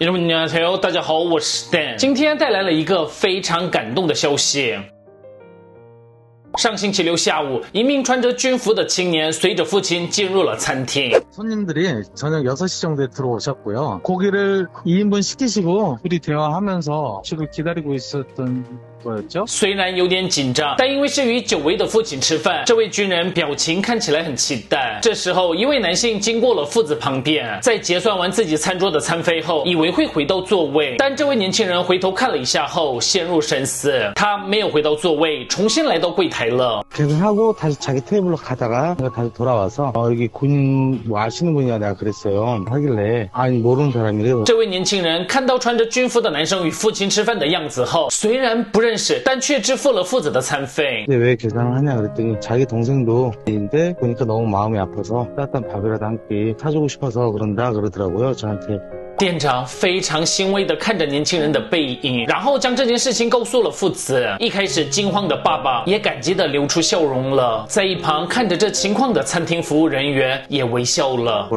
听众朋友们，大家好，我是 Dan，今天带来了一个非常感动的消息。上星期六下午，一名穿着军服的青年随着父亲进入了餐厅。손님들이저녁6시정도에들어오셨고요고기를2인분시키시고둘이대화하면서식을기다리고있었던 虽然有点紧张，但因为是与久违的父亲吃饭，这位军人表情看起来很期待。这时候，一位男性经过了父子旁边，在结算完自己餐桌的餐费后，以为会回到座位，但这位年轻人回头看了一下后，陷入深思。他没有回到座位，重新来到柜台了。계속하고다시자기테이블로가다가내가다시돌아와서어여기군인뭐아시는분이냐내가그랬어요하길래아니모르는사람이래요这位年轻人看到穿着军服的男生与父亲吃饭的样子后，虽然不认。 认识，但却支付了父子的餐费。근데왜계산을하냐그랬더니자기동생도인데보니까너무마음이아파서따뜻한밥이라도한끼사주고싶어서그런다그러더라고요저한테 店长非常欣慰地看着年轻人的背影然后将这件事情告诉了父子。一开始惊慌的爸爸也感激的流出笑容了在一旁看着这情况的餐厅服务人员也微笑了。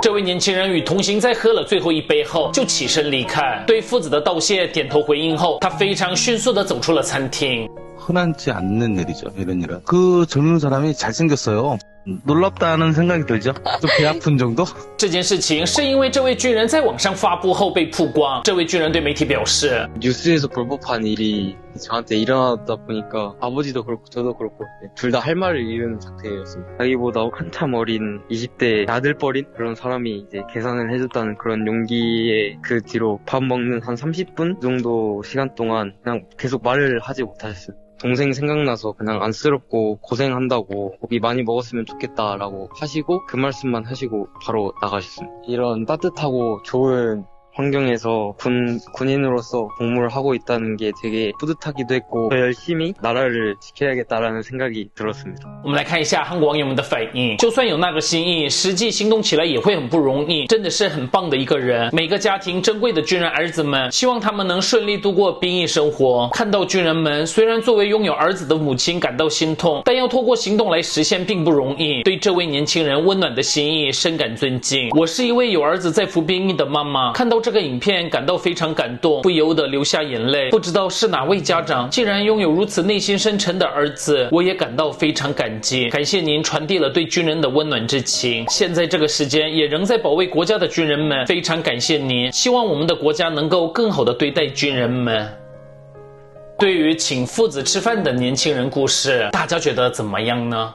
这位年轻人与同行在喝了最后一杯后就起身离开对父子的道谢点头回应后他非常迅速地走出了餐厅 흔하지 않는 일이죠. 이런 일은. 그 젊은 사람이 잘생겼어요. 놀랍다는 생각이 들죠. 좀 배 아픈 정도? 这件事情是因为这位军人在网上发布后被曝光。这位军人对媒体表示 뉴스에서 볼 법한 일이 저한테 일어났다 보니까 아버지도 그렇고 저도 그렇고 둘 다 할 말을 잃은 상태였습니다. 자기보다 한참 어린 20대 아들뻘인 그런 사람이 이제 계산을 해줬다는 그런 용기에 그 뒤로 밥 먹는 한 30분 정도 시간 동안 그냥 계속 말을 하지 못하셨어요. 동생 생각나서 그냥 안쓰럽고 고생한다고 고기 많이 먹었으면 좋겠다라고 하시고 그 말씀만 하시고 바로 나가셨습니다. 이런 따뜻하고 좋은 환경에서 군, 군인으로서 복무를 하고 있다는 게 되게 뿌듯하기도 했고 더 열심히 나라를 지켜야겠다라는 생각이 들었습니다. 我们来看一下韩国网友们的反应。就算有那个心意，实际行动起来也会很不容易。真的是很棒的一个人。每个家庭珍贵的军人儿子们，希望他们能顺利度过兵役生活。看到军人们虽然作为拥有儿子在服兵役的妈妈，看到 这个影片感到非常感动，不由得流下眼泪。不知道是哪位家长竟然拥有如此内心深沉的儿子。我也感到非常感激。感谢您传递了对军人的温暖之情。现在这个时间也仍在保卫国家的军人们，非常感谢您。希望我们的国家能够更好的对待军人们。对于请父子吃饭的年轻人故事，大家觉得怎么样呢？